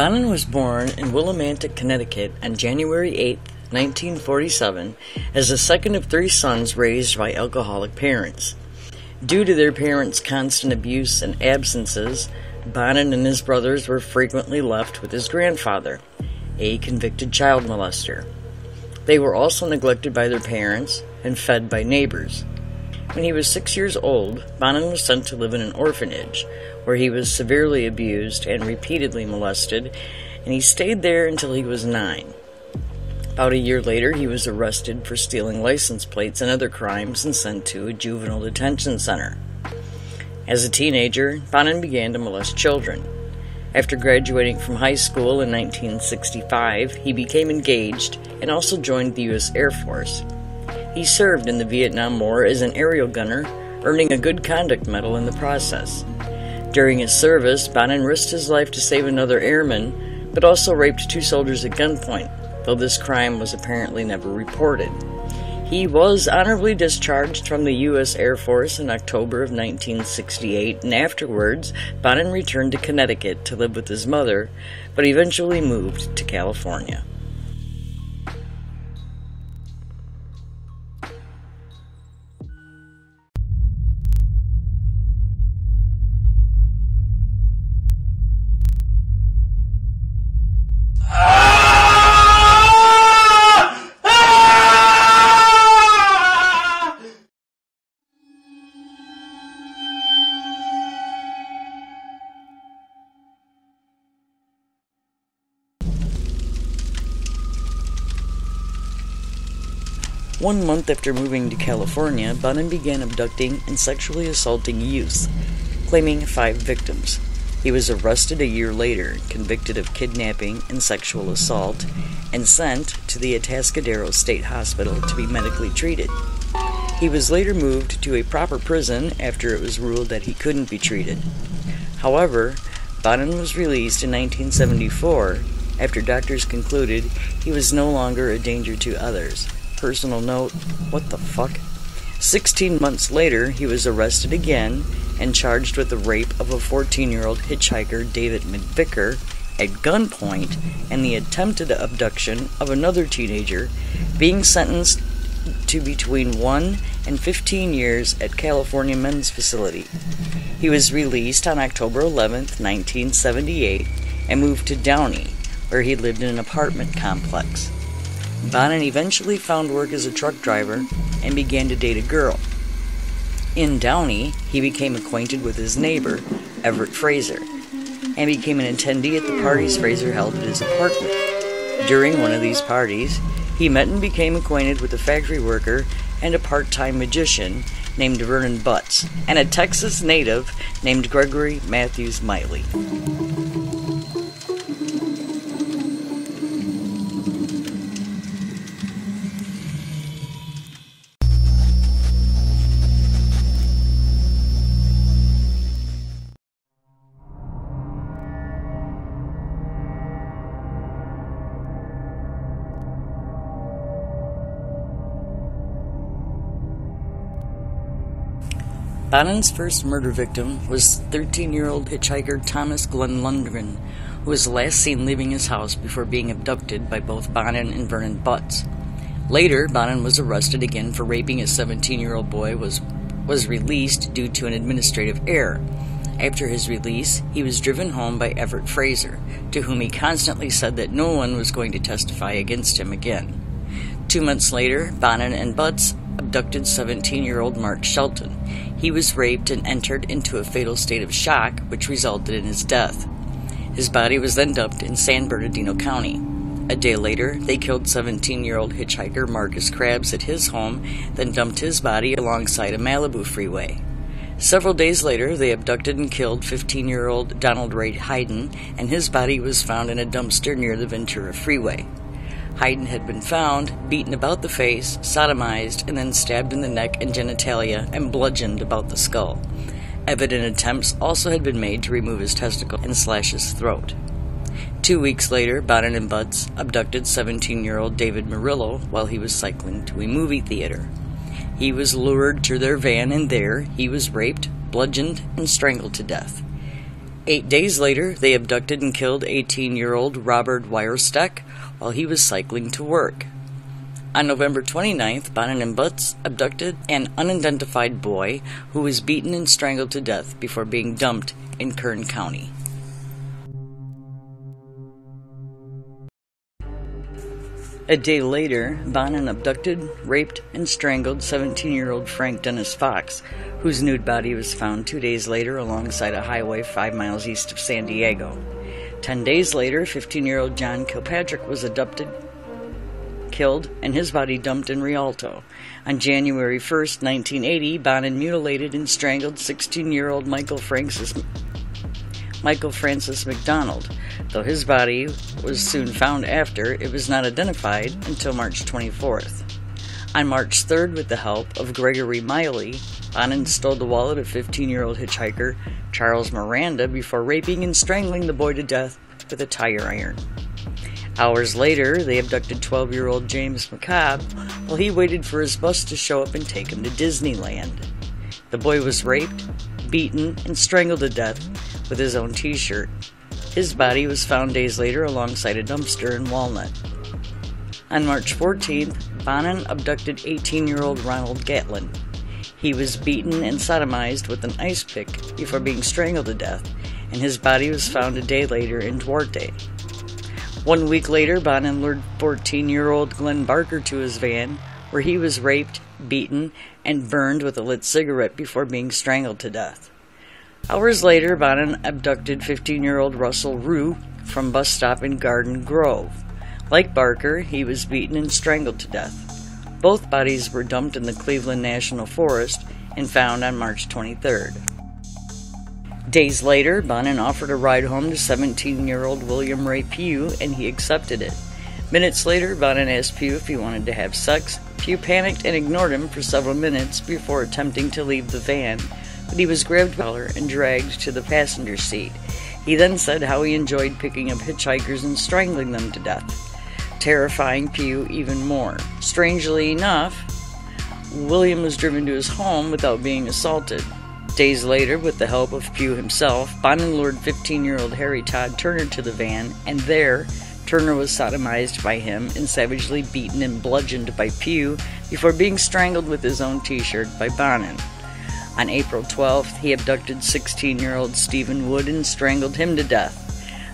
Bonin was born in Willimantic, Connecticut on January 8, 1947, as the second of three sons raised by alcoholic parents. Due to their parents' constant abuse and absences, Bonin and his brothers were frequently left with his grandfather, a convicted child molester. They were also neglected by their parents and fed by neighbors. When he was six years old, Bonin was sent to live in an orphanage, where he was severely abused and repeatedly molested, and he stayed there until he was nine. About a year later, he was arrested for stealing license plates and other crimes and sent to a juvenile detention center. As a teenager, Bonin began to molest children. After graduating from high school in 1965, he became engaged and also joined the U.S. Air Force. He served in the Vietnam War as an aerial gunner, earning a Good Conduct Medal in the process. During his service, Bonin risked his life to save another airman, but also raped two soldiers at gunpoint, though this crime was apparently never reported. He was honorably discharged from the U.S. Air Force in October of 1968, and afterwards, Bonin returned to Connecticut to live with his mother, but eventually moved to California. One month after moving to California, Bonin began abducting and sexually assaulting youth, claiming five victims. He was arrested a year later, convicted of kidnapping and sexual assault, and sent to the Atascadero State Hospital to be medically treated. He was later moved to a proper prison after it was ruled that he couldn't be treated. However, Bonin was released in 1974 after doctors concluded he was no longer a danger to others. Personal note, what the fuck? 16 months later, he was arrested again and charged with the rape of a 14 year old hitchhiker, David McVicker, at gunpoint and the attempted abduction of another teenager, being sentenced to between 1 and 15 years at California Men's Facility. He was released on October 11, 1978, and moved to Downey, where he lived in an apartment complex. Bonin eventually found work as a truck driver and began to date a girl. In Downey, he became acquainted with his neighbor, Everett Fraser, and became an attendee at the parties Fraser held at his apartment. During one of these parties, he met and became acquainted with a factory worker and a part time magician named Vernon Butts, and a Texas native named Gregory Matthews Miley. Bonin's first murder victim was 13 year old hitchhiker Thomas Glenn Lundgren, who was last seen leaving his house before being abducted by both Bonin and Vernon Butts. Later, Bonin was arrested again for raping a 17 year old boy was was released due to an administrative error. After his release, he was driven home by Everett Fraser, to whom he constantly said that no one was going to testify against him again. Two months later, Bonin and Butts abducted 17 year old Mark Shelton. He was raped and entered into a fatal state of shock, which resulted in his death. His body was then dumped in San Bernardino County. A day later, they killed 17 year old hitchhiker Markus Grabs at his home, then dumped his body alongside a Malibu freeway. Several days later, they abducted and killed 15 year old Donald Ray Hayden, and his body was found in a dumpster near the Ventura Freeway. Hayden had been found, beaten about the face, sodomized, and then stabbed in the neck and genitalia and bludgeoned about the skull. Evident attempts also had been made to remove his testicle and slash his throat. Two weeks later, Bonin and Butts abducted 17 year old David Murillo while he was cycling to a movie theater. He was lured to their van, and there he was raped, bludgeoned, and strangled to death. Eight days later, they abducted and killed 18 year old Robert Wirostek while he was cycling to work. On November 29th, Bonin and Butts abducted an unidentified boy who was beaten and strangled to death before being dumped in Kern County. A day later, Bonin abducted, raped, and strangled 17 year old Frank Dennis Fox, whose nude body was found two days later alongside a highway five miles east of San Diego. Ten days later, 15 year old John Kilpatrick was abducted, killed, and his body dumped in Rialto. On January 1, 1980, Bonin mutilated and strangled 16 year old Michael Francis Michael Francis McDonald. Though his body was soon found after, it was not identified until March 24th. On March 3rd, with the help of Gregory Miley, Bonin stole the wallet of 15 year old hitchhiker Charles Miranda before raping and strangling the boy to death with a tire iron. Hours later, they abducted 12 year old James McCobb while he waited for his bus to show up and take him to Disneyland. The boy was raped, beaten, and strangled to death with his own t shirt. His body was found days later alongside a dumpster in Walnut. On March 14th, Bonin abducted 18 year old Ronald Gatlin. He was beaten and sodomized with an ice pick before being strangled to death, and his body was found a day later in Duarte. One week later, Bonin lured 14 year old Glenn Barker to his van, where he was raped, beaten, and burned with a lit cigarette before being strangled to death. Hours later, Bonin abducted 15 year old Russell Rugh from bus stop in Garden Grove. Like Barker, he was beaten and strangled to death. Both bodies were dumped in the Cleveland National Forest and found on March 23rd. Days later, Bonin offered a ride home to 17 year old William Ray Pugh, and he accepted it. Minutes later, Bonin asked Pugh if he wanted to have sex. Pugh panicked and ignored him for several minutes before attempting to leave the van but he was grabbed by collar and dragged to the passenger seat. He then said how he enjoyed picking up hitchhikers and strangling them to death, terrifying Pugh even more. Strangely enough, William was driven to his home without being assaulted. Days later, with the help of Pugh himself, Bonin lured 15 year old Harry Todd Turner to the van, and there, Turner was sodomized by him and savagely beaten and bludgeoned by Pugh before being strangled with his own t shirt by Bonin. On April 12th, he abducted 16 year old Stephen Wood and strangled him to death.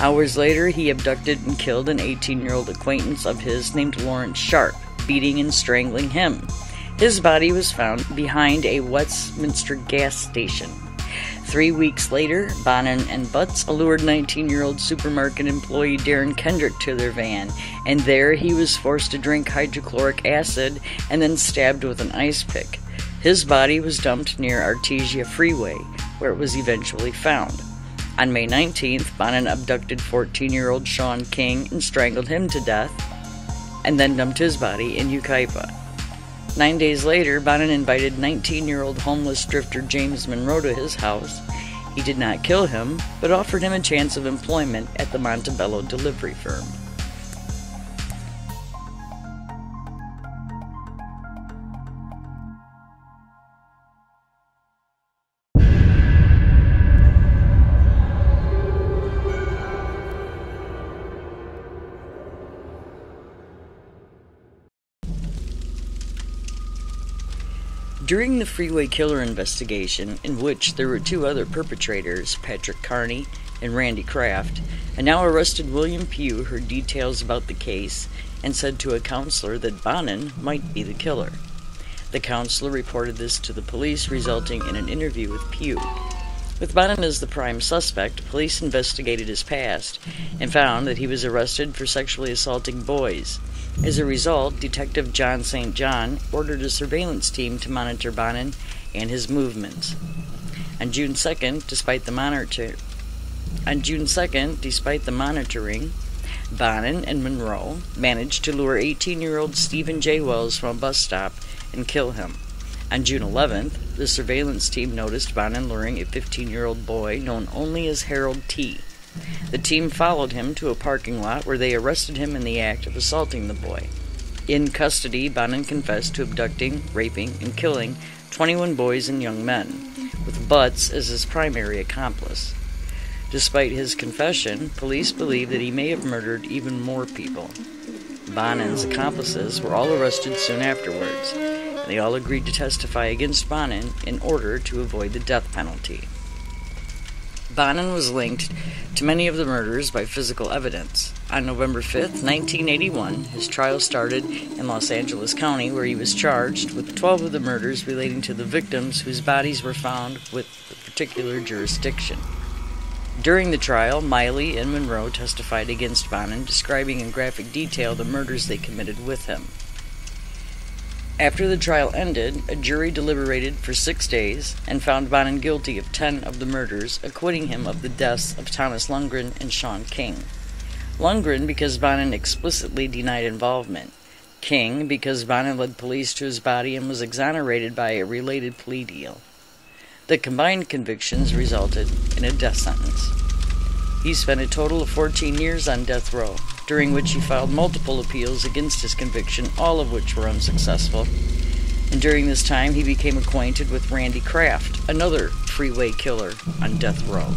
Hours later, he abducted and killed an 18 year old acquaintance of his named Lawrence Sharp, beating and strangling him. His body was found behind a Westminster gas station. Three weeks later, Bonin and Butts allured 19 year old supermarket employee Darren Kendrick to their van, and there he was forced to drink hydrochloric acid and then stabbed with an ice pick. His body was dumped near Artesia Freeway, where it was eventually found. On May 19th, Bonin abducted 14 year old Sean King and strangled him to death, and then dumped his body in Yucaipa. Nine days later, Bonin invited 19 year old homeless drifter James Monroe to his house. He did not kill him, but offered him a chance of employment at the Montebello delivery firm. During the freeway killer investigation, in which there were two other perpetrators, Patrick Kearney and Randy Kraft, a now arrested William Pugh heard details about the case and said to a counselor that Bonin might be the killer. The counselor reported this to the police, resulting in an interview with Pugh. With Bonin as the prime suspect, police investigated his past and found that he was arrested for sexually assaulting boys. As a result, Detective John St. John ordered a surveillance team to monitor Bonin and his movements. On June 2nd, despite the monitor on June 2nd, despite the monitoring, Bonin and Monroe managed to lure 18-year-old Stephen J. Wells from a bus stop and kill him. On June 11th, the surveillance team noticed Bonin luring a 15-year-old boy known only as Harold T. The team followed him to a parking lot where they arrested him in the act of assaulting the boy. In custody, Bonin confessed to abducting, raping, and killing 21 boys and young men, with Butts as his primary accomplice. Despite his confession, police believe that he may have murdered even more people. Bonin's accomplices were all arrested soon afterwards, and they all agreed to testify against Bonin in order to avoid the death penalty. Bonin was linked to many of the murders by physical evidence. On November 5, 1981, his trial started in Los Angeles County, where he was charged with 12 of the murders relating to the victims whose bodies were found with the particular jurisdiction. During the trial, Miley and Monroe testified against Bonin, describing in graphic detail the murders they committed with him. After the trial ended, a jury deliberated for six days and found Bonin guilty of ten of the murders, acquitting him of the deaths of Thomas Lundgren and Sean King. Lundgren because Bonin explicitly denied involvement. King because Bonin led police to his body and was exonerated by a related plea deal. The combined convictions resulted in a death sentence. He spent a total of 14 years on death row, during which he filed multiple appeals against his conviction, all of which were unsuccessful. And during this time, he became acquainted with Randy Kraft, another freeway killer on death row.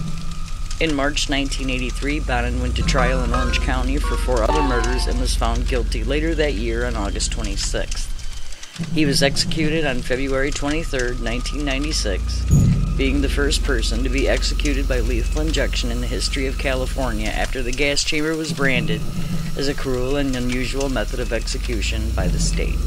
In March 1983, Bonin went to trial in Orange County for four other murders and was found guilty later that year on August 26th. He was executed on February 23, 1996, being the first person to be executed by lethal injection in the history of California after the gas chamber was branded as a cruel and unusual method of execution by the state.